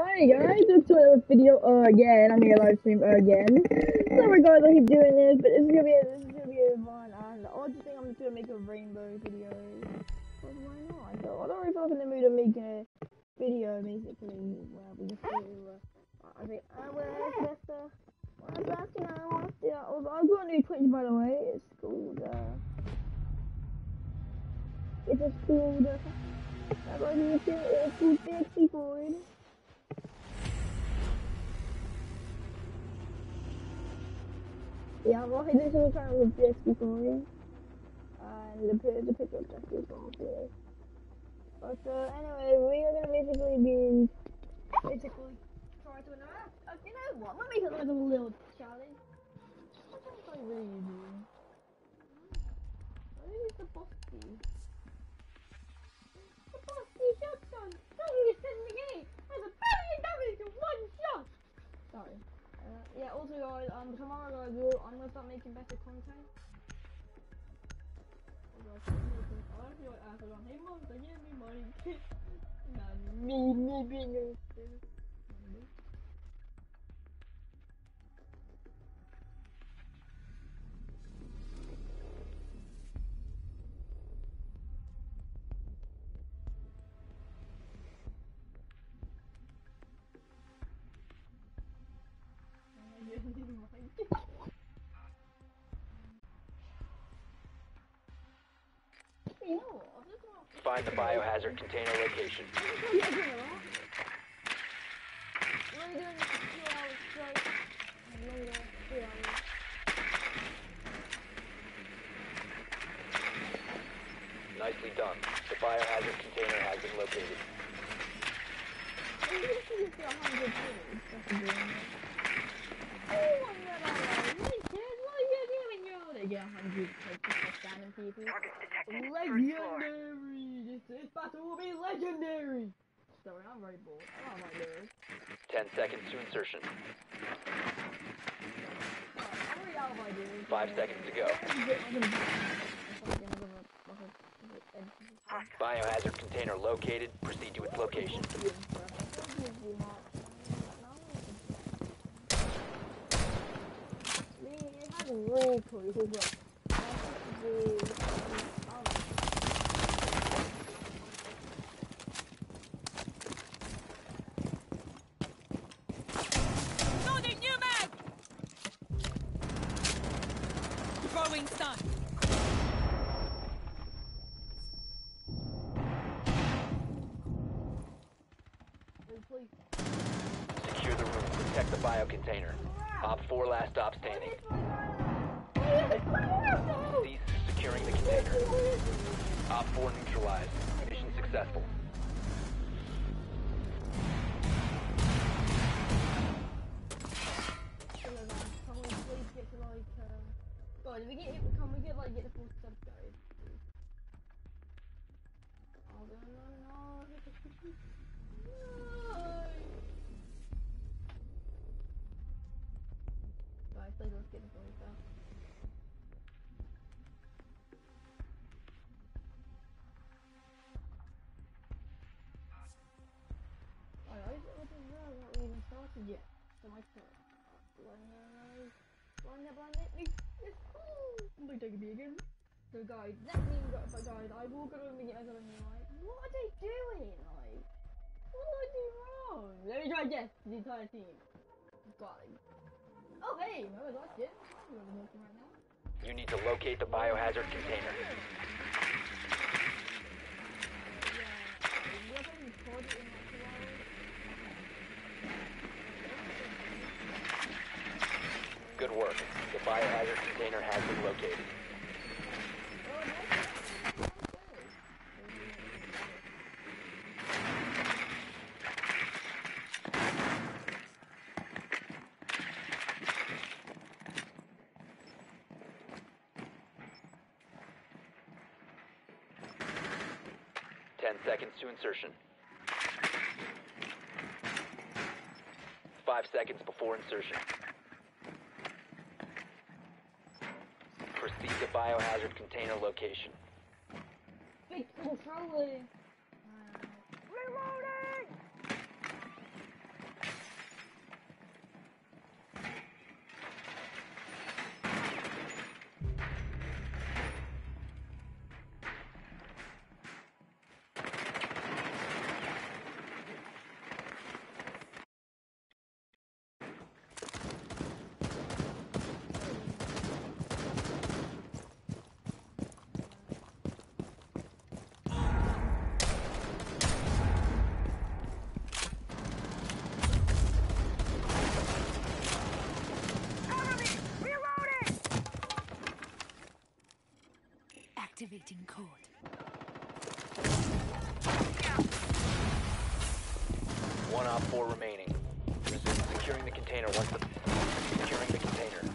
Hi guys, it's another video again. I'm here live stream again. So I keep doing this, but this is gonna be a, this is gonna be a fun. And I just think I'm just gonna make a rainbow video. But why not? So I don't really feel in the mood of making a video basically where we just do. Uh, I think uh, where's Lester? Where's Lester now? Yeah, I've got a new Twitch by the way. It's called uh, it's called. Uh, how about you? It's called Dixie Floyd. Yeah, well, this is kind of a Dixie Floyd. And the, the of Dixie is on today. But uh, anyway, we are gonna basically be basically try to another. Uh, you know what? Let me make a little challenge. What am I really doing? What is the bossy? The bossy shotgun! Don't you send the game! There's a billion damage in one shot! Sorry. Yeah, also guys, um, tomorrow guys, we'll, I'm gonna start making better content. I feel like after I'm hey mom, don't give me money. Not me, me being a Find the biohazard container location. We're doing this for two hours straight. And later, three hours. Nicely done. The biohazard container has been located. And you can see a hundred kids. That's a good one. Oh my god, alright. Hey kids, what are you doing, yo? They get a hundred kids just for scamming people. Targets detected. Legendary! This, battle will be legendary! Sorry, I'm very bored. I don't like this. Ten seconds to insertion. Alright, I'm already out of ideas. Five seconds to go. Biohazard container located. Proceed to its location. Really cool. This is what- this is the- um, Loading new mag! Throwing stun. please. Secure the room. Protect the bio container. Op 4 last stop standing. Cease securing the container. Op 4 neutralized. Mission successful. Can we get um, can we get like, get the full sub? Oh, no, no. No. Guys, please let's get full sub. Alright, I wasn't that we even started yet. So my turn. Blind, blind, blind, me. I'm gonna take a beer again. So guys, that means that, but guys, I will go and make it as a like, what are they doing? Like, what did I do wrong? Let me try guess the entire team. It. Oh hey. You need to locate the biohazard container. Good work. The biohazard container has been located. Ten seconds to insertion. Five seconds before insertion. Proceed to biohazard container location. Controlling. Uh, reloading. Get in caught. One op four remaining. Resume securing the container once the securing the container.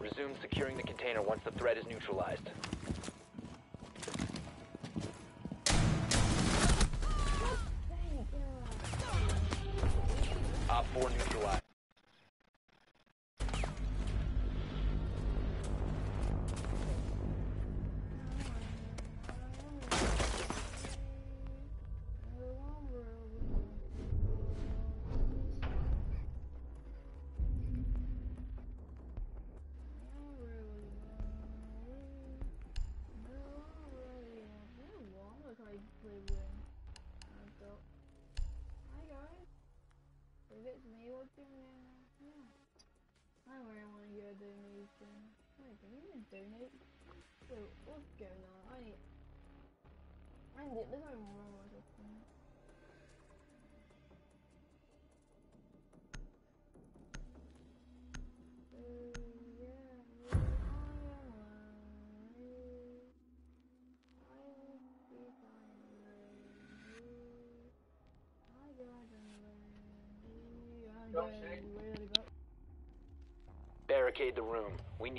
Resume securing the container once the threat is neutralized. Can you even donate? Wait, what's going on? I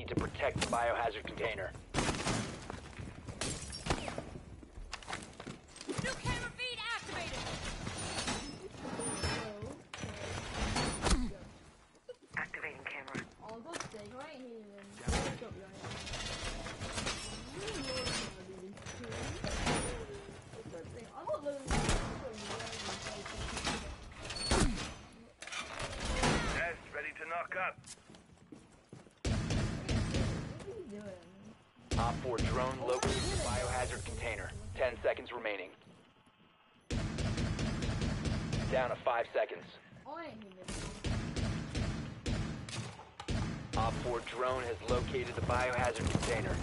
to protect the biohazard container. Drone located the biohazard container. 10 seconds remaining. Down to 5 seconds. Op 4 drone has located the biohazard container.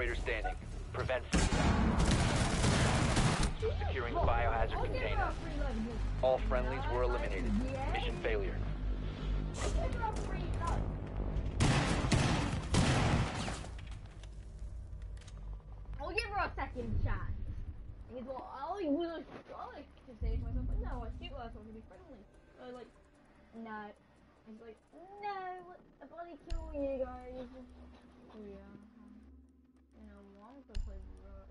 Operator standing. Prevent Securing biohazard container. All friendlies were eliminated. Mission failure. I'll give her a second chance. Because well, I only would I like to say to myself, no, I her so I can be friendly. I like, no. It's like, no, what, I bloody kill you guys. Oh yeah. um, You know, I want to play Rook.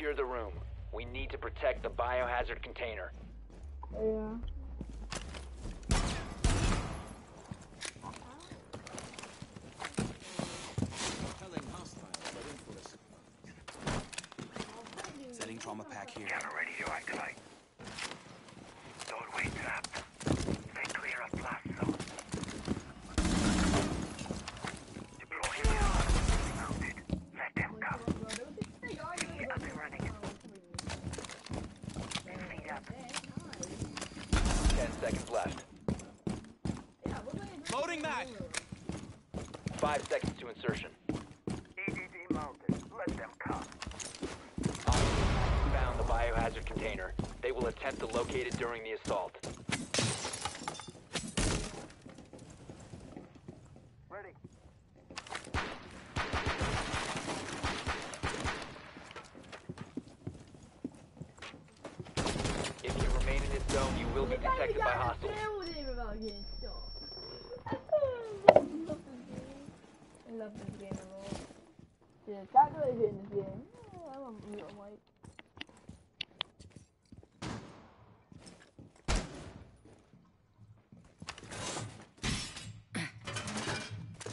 Secure the room. We need to protect the biohazard container. Yeah. Setting trauma pack here. Camera ready to activate. Doorway trapped. Stay clear of blast zone. Deploying the alarm. Mounted. Let them come. Up and running. Feet up. 10 seconds left. Loading mag! 5 seconds to insertion. EDD mounted. Let them come. Operators found the biohazard container. They will attempt to locate it during the assault. will be detected by hostiles. building without getting shot. I love this game. I love this game a lot. Yeah, that's what I did in this game. Yeah, I'm a mute on mic.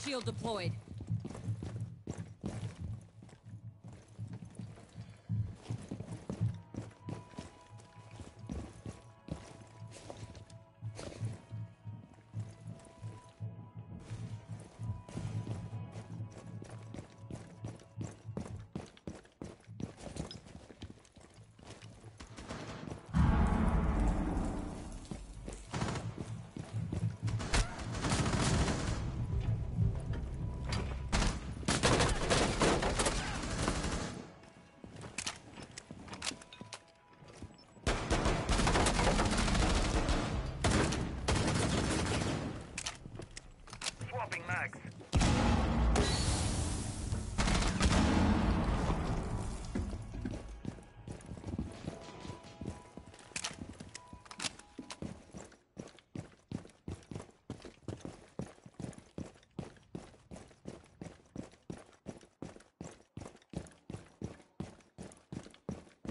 Shield deployed.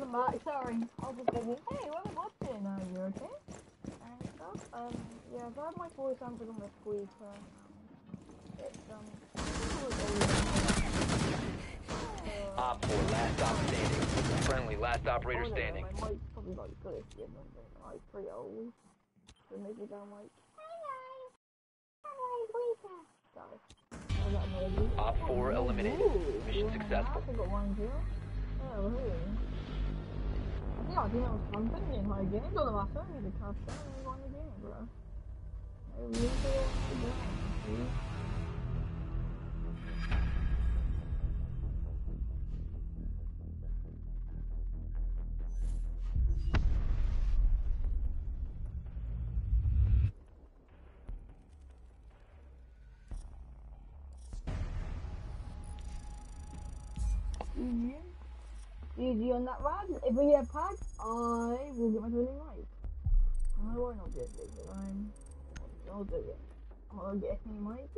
Come back, sorry. I was just thinking, hey, what am I watching? Are you okay? And stuff. Um, yeah, I have my voice on on the tweeter. Um, it's, um, I think it was always- Op 4, last stop standing. Friendly, last operator oh, no, standing. My mic's probably like glitchy or something. Like, pretty old. So make it sound like, hey guys, I'm my tweeter. Sorry. I got. Op 4 eliminated. Ooh, Mission two and a successful. Half, I got one kill. Oh, hey. Yeah, I think I was pumping the entire game. Don't know my phone is a touchdown and won the game, bro. I really feel like the game, see? GG. On that rad. If we get a I will get my drilling right. I won't not get big, I'm. I'll do it. Gonna get any mic.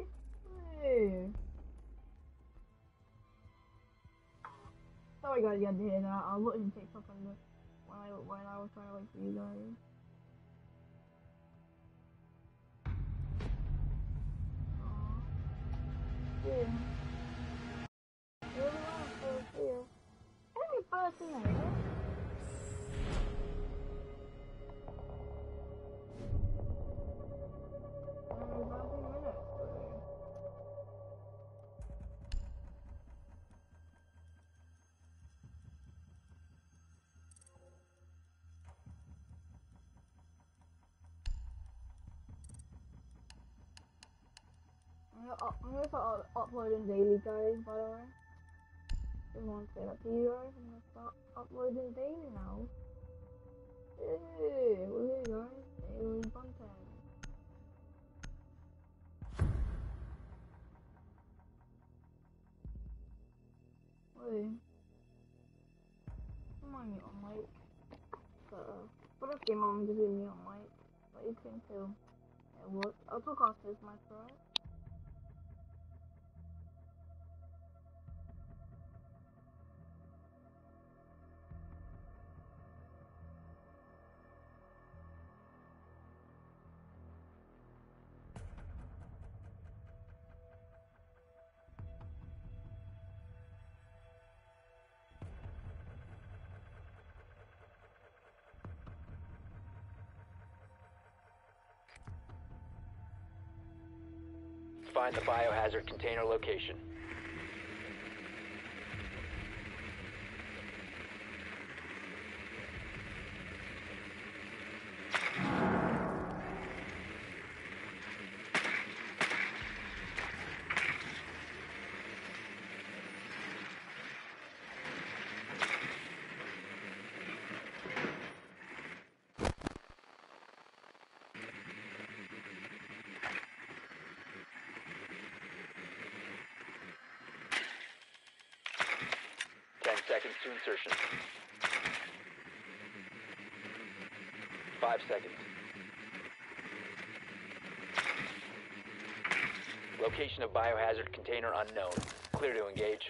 Sorry guys, you had to hear that. I was watching TikTok on the when I when I was trying to wait for you guys. Yeah. I'm gonna, I'm gonna start uploading daily, guys. By the way, to say that to you guys. I'm gonna start uploading daily now. Hey, woohoo, guys! Daily content. Wait. I'm on mute on mic. So, for this game, I'm just mute on mic. But you can too. It works. I'll talk after this mic, right? Biohazard container location. five seconds. Location of biohazard container unknown. Clear to engage.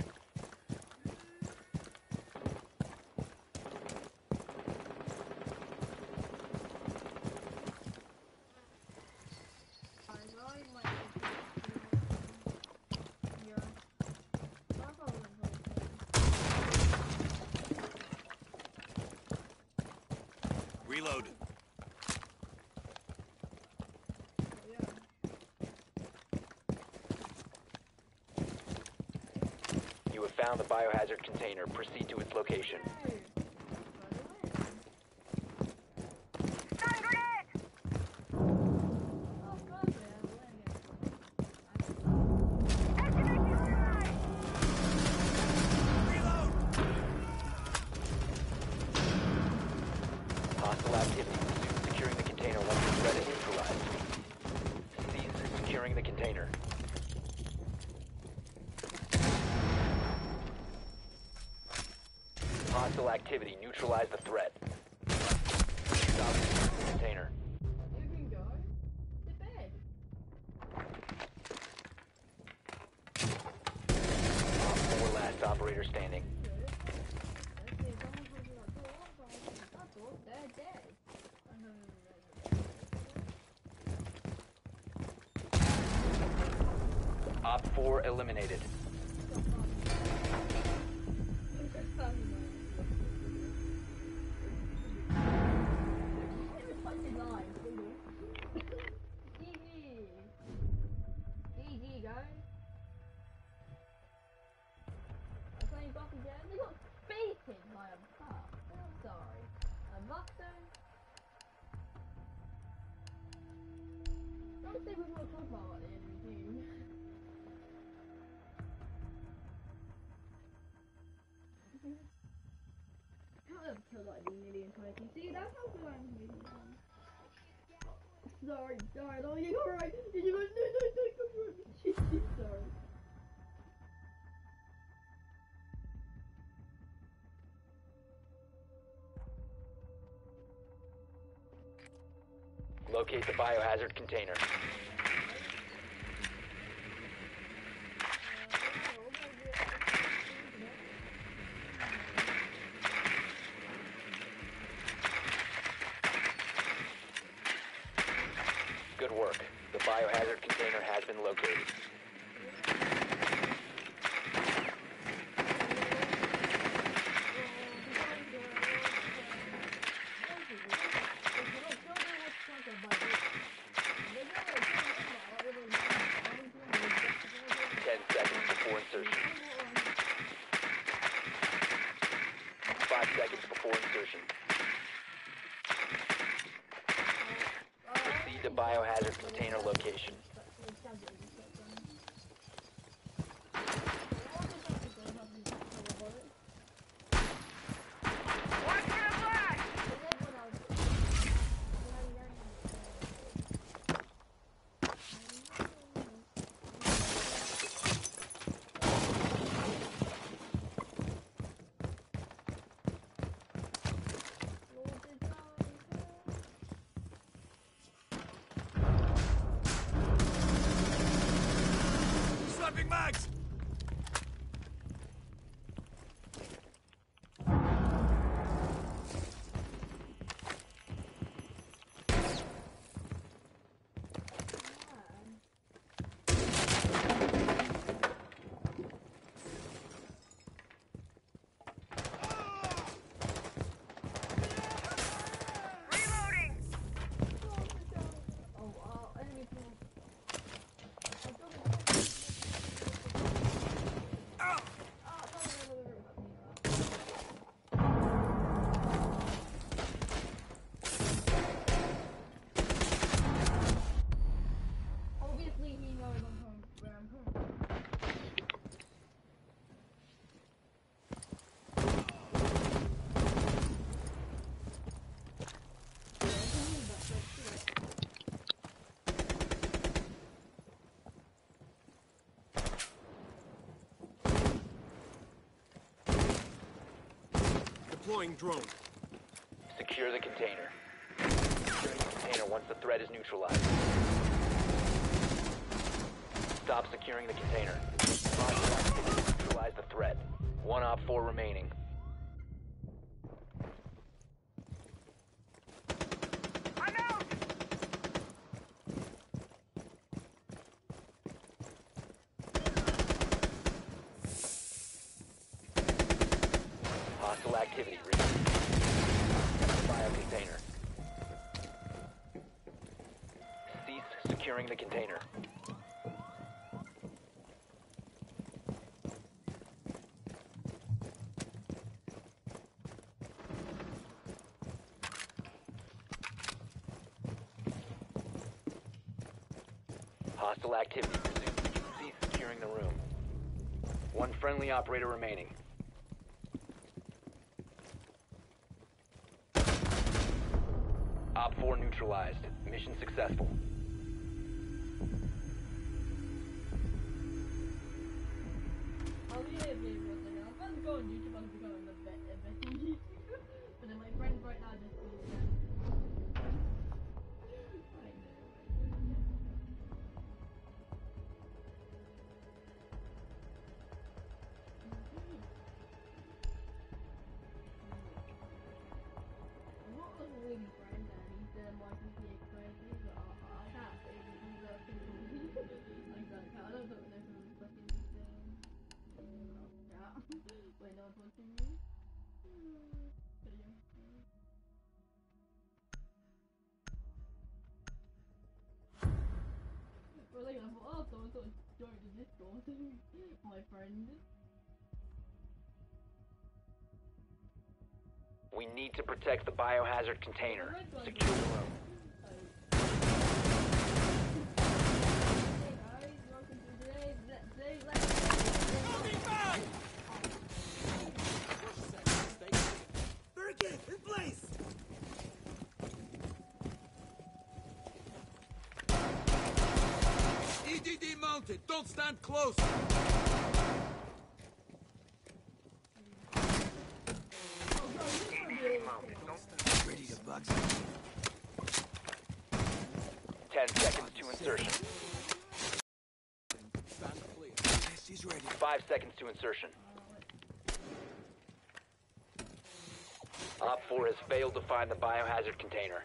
four eliminated. See, that's not what I'm using. Sorry, sorry, don't you go right. Did you go? No, no, no, go right. sorry. Locate the biohazard container. saving my Deploying drone. Secure the container. Secure the container once the threat is neutralized. Stop securing the container. Neutralize the threat. One op four remaining. Hostile activity. Resume. Cease securing the room. One friendly operator remaining. Op 4 neutralized. Mission successful. My friend. We need to protect the biohazard container. Secure the room. Hey guys, welcome to today's Let's Play Let's Play. Barricade in place! EDD E mounted. Don't stand close. Ready to box. Ten seconds to insertion. Five seconds to insertion. Op 4 has failed to find the biohazard container.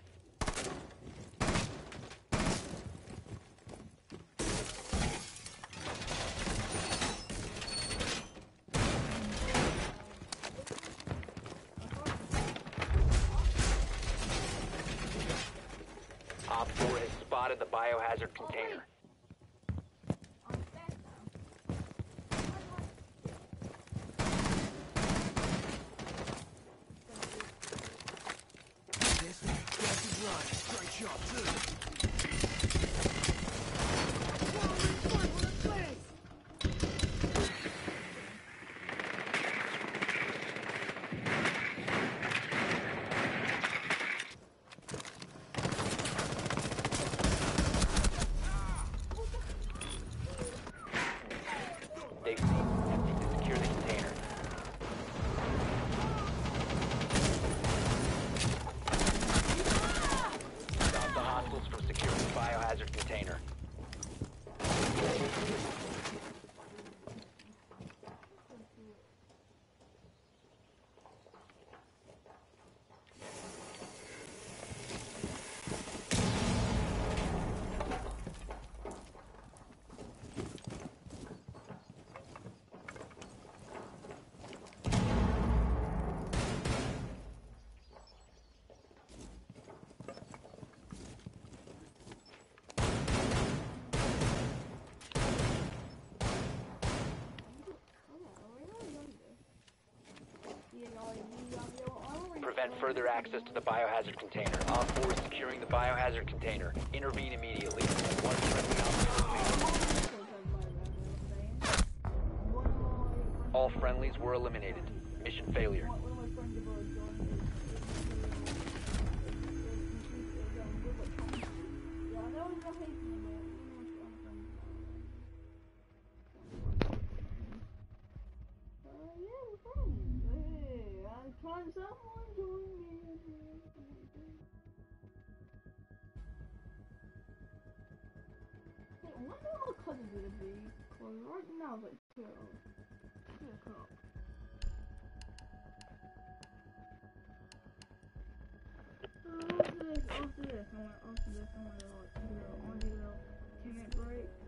Prevent further access to the biohazard container. Op 4 is securing the biohazard container. Intervene immediately. One friendly. All friendlies were eliminated. gonna be going right now, but two o'clock. After this, after this, I'm gonna, after this, I'm gonna like do a little 10 minute break.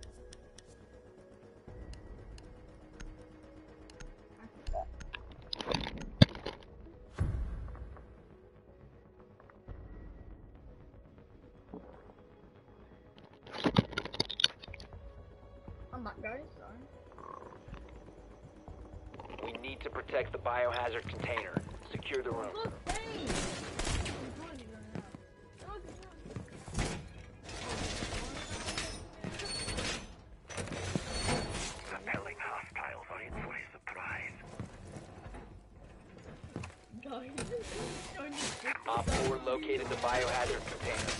located the biohazard container.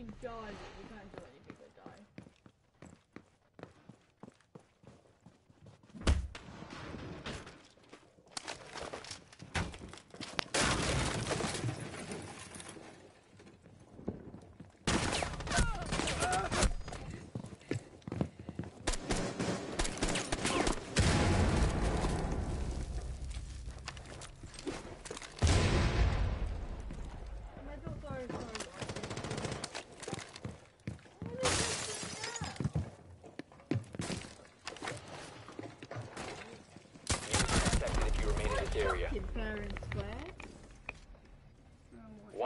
fucking dodge. We can't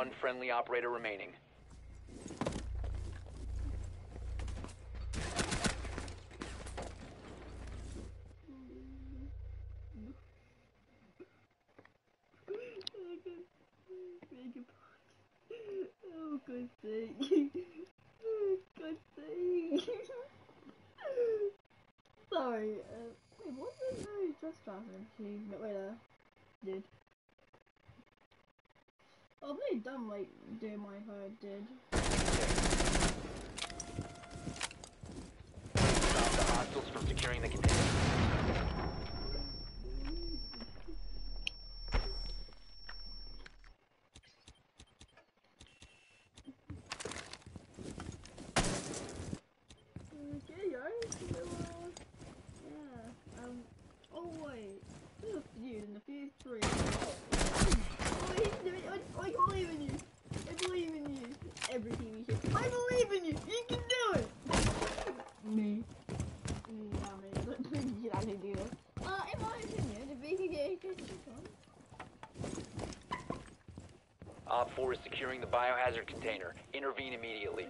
one friendly operator remaining. Oh, good thing. did. Op 4 is securing the biohazard container. Intervene immediately.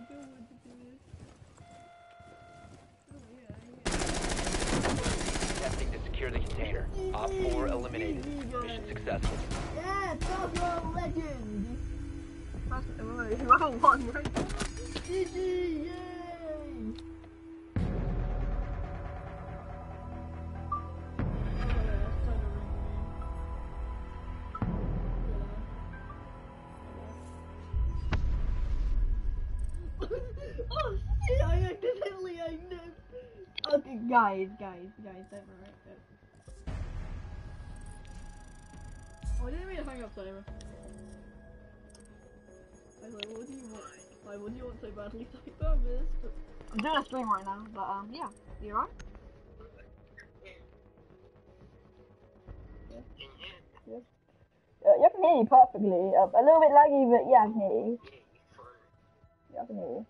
Testing to secure the container. Op 4 eliminated. Mission successful. Yeah, Tokyo Legend! That's, uh, round one, right? GG! guys, guys, guys, don't write that. Oh, I didn't mean to hang up, Simon. I was like, what do you want? Like, what do you want so badly? Like, don't I'm doing a stream right now, but um, yeah. you are. Yeah. Yeah. Uh, yeah, I can hear you perfectly. Uh, a little bit laggy, but yeah, I can hear you. Yeah, I can hear you.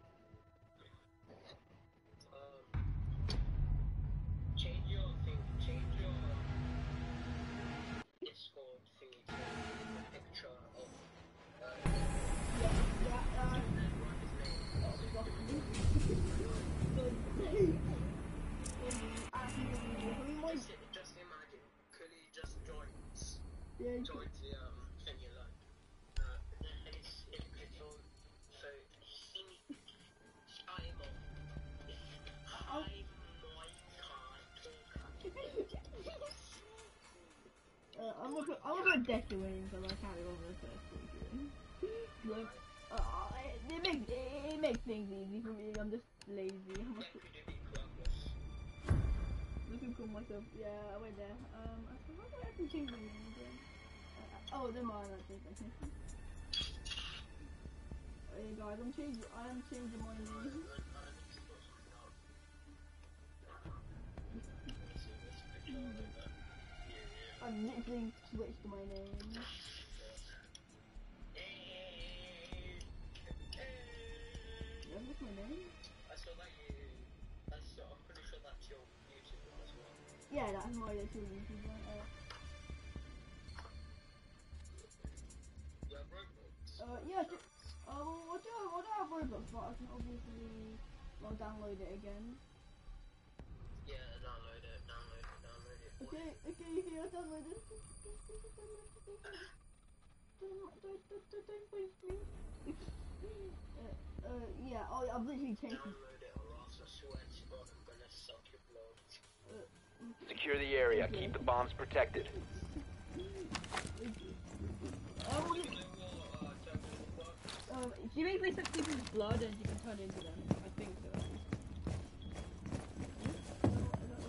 Uh, I'm put, I'm gonna put Decker in because I can't remember the first. Look, uh, it, it makes it, makes things easy for me. I'm just lazy. I'm looking cool myself. Yeah, I went there. Um, I forgot I have change my name again. Uh, oh, never mind. I name. Hey guys, I'm changing. I am changing my name. I've literally switched my name. I my name? I saw that you that's I'm pretty sure that's your YouTube one as well. Yeah, that's my YouTube YouTube one. Uh, You Roblox? uh, yeah, ju- uh, well, what do I, what do I have Roblox, but I can obviously, well, download it again. Yeah, download it, download it, Okay, okay, okay, download it. Don't, don't, don't, don't, don't waste me. uh, uh, yeah, I've literally. Download it or else I swear to God I'm gonna suck your blood. Secure the area. Keep the bombs protected. Oh, um, she basically sucks people's blood and she can turn into them. I think so. Is that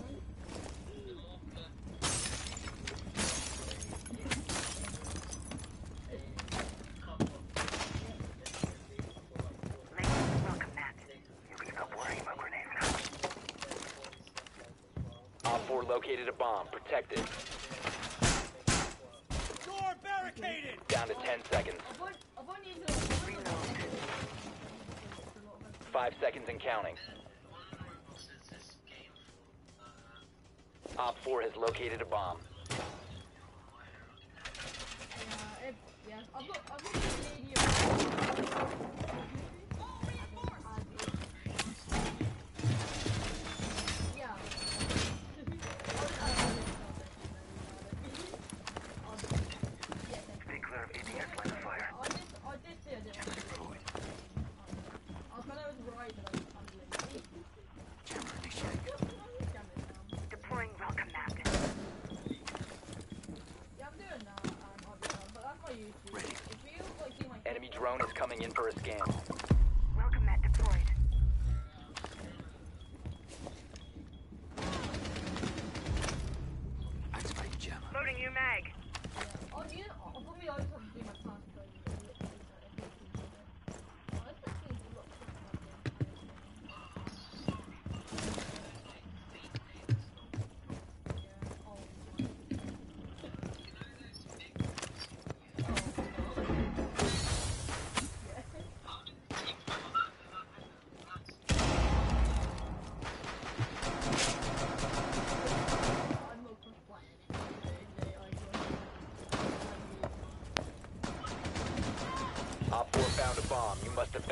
right? Welcome, Matt. You can stop worrying about grenades now. Op 4 located a bomb. Protect it. Door barricaded! Down to 10 seconds. I've only, I've only into 5 seconds and counting. Op 4 has located a bomb.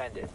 You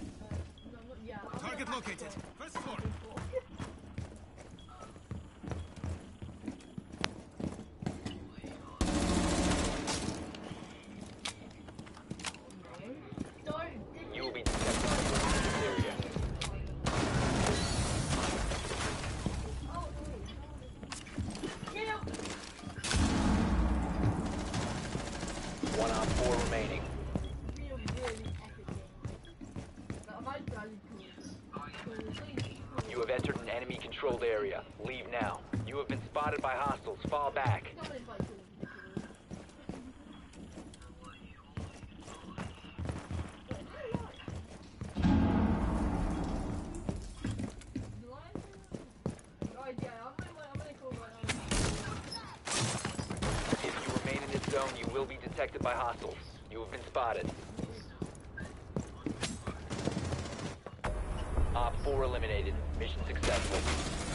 detected by hostiles. You have been spotted. Op 4 eliminated. Mission successful.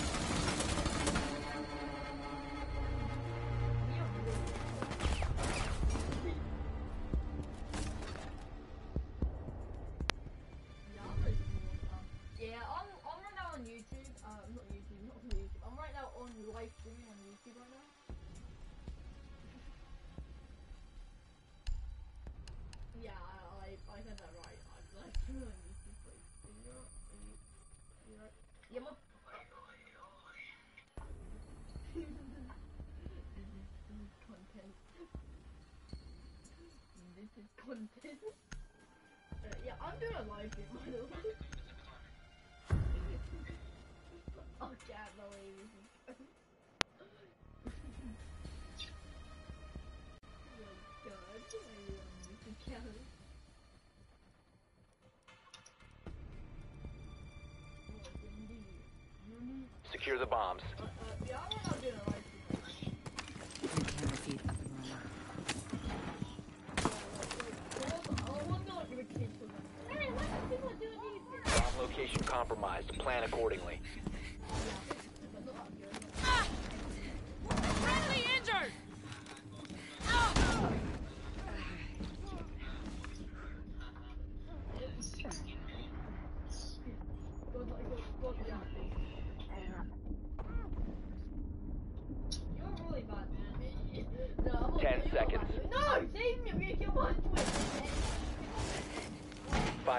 People doing these? Bomb location compromised. Plan accordingly.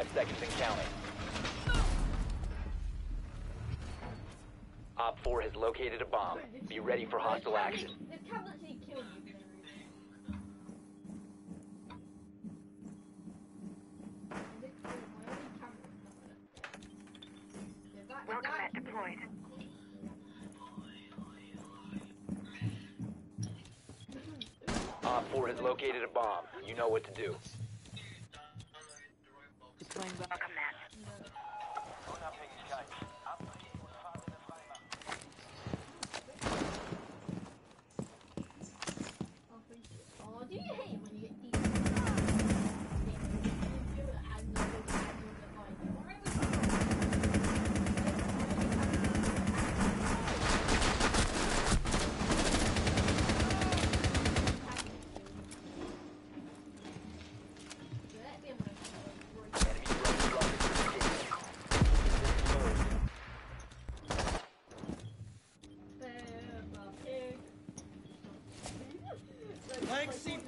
45 seconds and counting. Op 4 has located a bomb. Be ready for hostile action. Leg C4.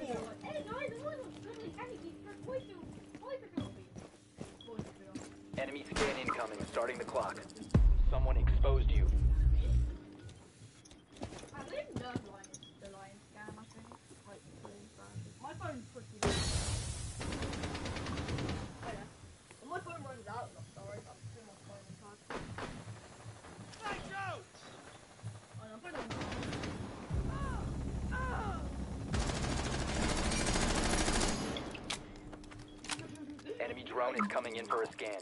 Hey guys. Enemy scan incoming. Starting the clock. Someone exposed you. I believe Nerf line is the line scam, I think. Like, really bad. My phone's pretty good. Oh yeah. When my phone runs out, not sorry, I'm putting my phone in charge. Nice out! Oh, no, I'm putting it on. Enemy drone is coming in for a scan.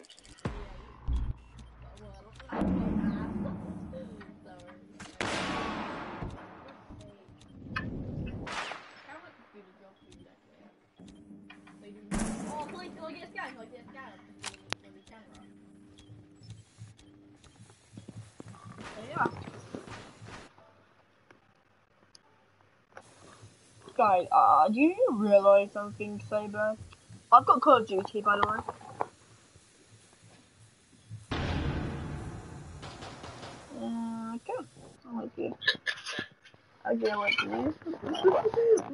Guys, uh, do you realize something, Saber? I've got Call of Duty, by the way. Okay, I'm with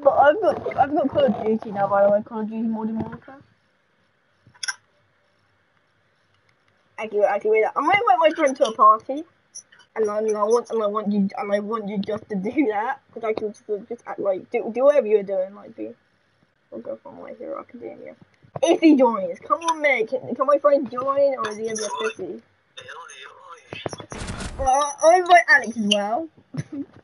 but I've got, I've got Call of Duty now, by the way. Call of Duty Modern Warfare. Actually, actually, wait. I'm gonna invite my friend to a party, and I, and I want, and I want you, and I want you just to do that, because I can just, just act like do, do whatever you're doing, like be. We'll go from My Hero Academia. If he joins, come on, mate. Can, can my friend join, or is he gonna be a pussy? Well, oh uh, I'll invite Alex as well.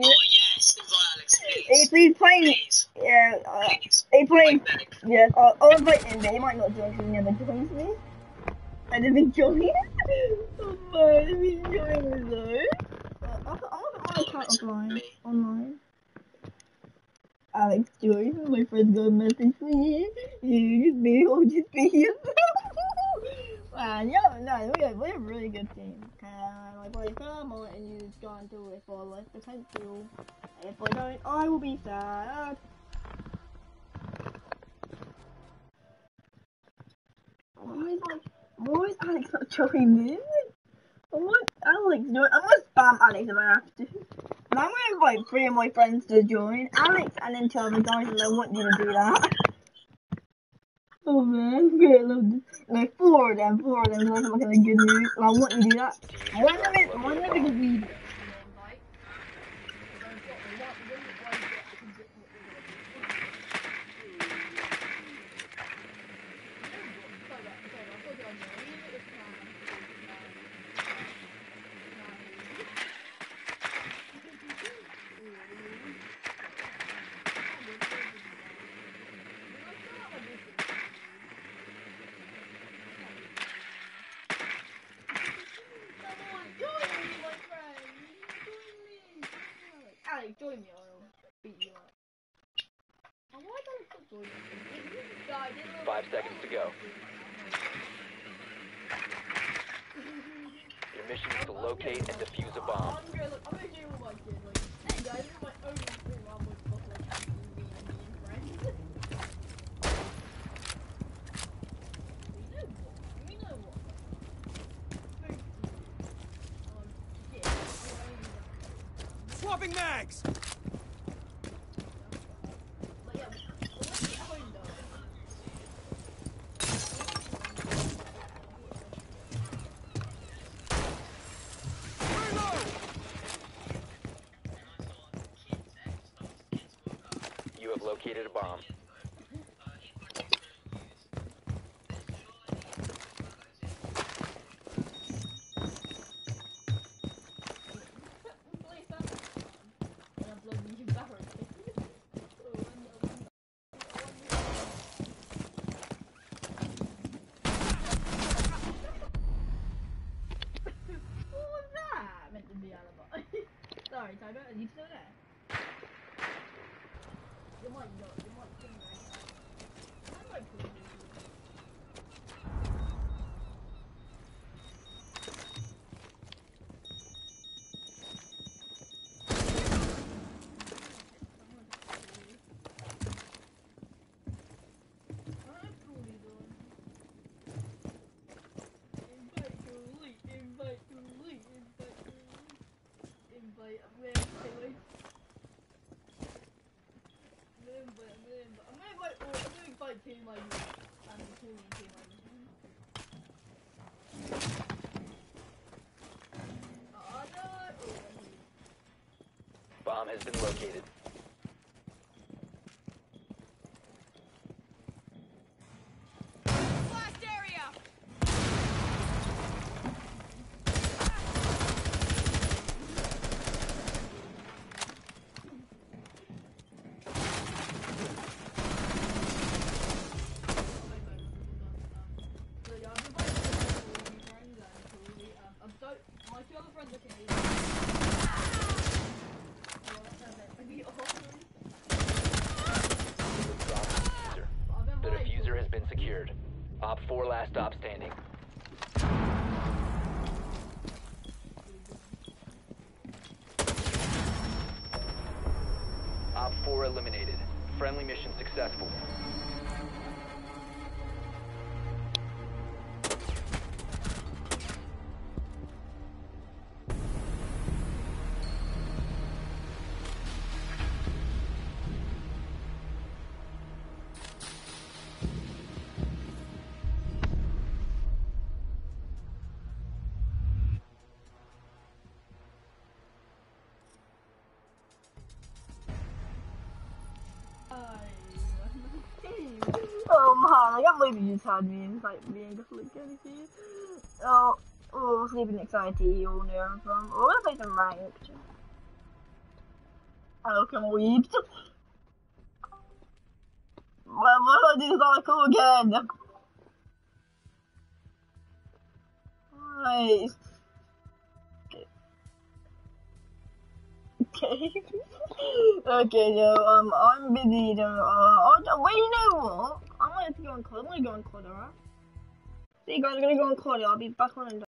Oh yes, invite Alex, please. If playing, Please, yeah, uh, please. he's playing, yes, I'll, I'll invite him, he might not join because he never joins me. And if he joins, oh man, if he joins though. Uh, I'll, I'll my account offline, online. Alex join. My friend's got a message for you. You just be, oh, just be yourself. Wow, yeah, no, we have, we have a really good team. Uh, I play thermal and you just go into it for less potential. If I don't, I will be sad. Why is like, why is Alex not joining in? I want Alex to join. I'm gonna spam Alex if I have to. And I'm gonna invite three of my friends to join. Alex and then tell other guys, and I want you to do that. Oh man, great, love this. No, four them, four of them, that's not gonna news. And I want you to do that. One of it, one of it because we. Alex, join me or I'll beat you up. And why don't you join me? If you die, then I'll- Five seconds to go. Your mission is to locate and defuse a bomb. I'm gonna, I'm gonna do what I did. Like, hey guys, this is my only stream where I'm with stuff like me and me and friends. You know what? You know what? Spooky. Um, yeah, I'm only that. Swapping mags! But yeah, what's at home though? Reload! You have located a bomb. Please don't. And I'm bloody embarrassed. Oh, I know. What was that? Meant to be alibi. Sorry, Tiger, are you still there? You might not, you might ping right now. I might ping you. I'm truly doing. Invite Julie, invite Julie, invite Julie. Invite, I'm gonna invite. I'm gonna invite, I'm gonna invite, I'm gonna invite, all, I'm no! Oh, Bomb has been located. Blast area! So yeah, I'm inviting Julie, friends, and Julie. Um, I'm so, my two other friends are Canadian. Oh, that sounds like pretty awesome. Drop the defuser. I've been The inviting defuser has been secured. 4 last stop standing. Oh, I can't believe you just had me like me and just look at you. Oh, oh, sleeping anxiety, all know I'm from. Oh, let's play some ranked. Oh, come on, weebs. Well, what do I do this article again? Nice. Okay. okay, so um, I'm busy. So, uh, oh, wait, you know what? I'm gonna have to go on call. I'm gonna go on call, alright? See you guys, I'm gonna go on call. I'll be back on in.